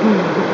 Hum.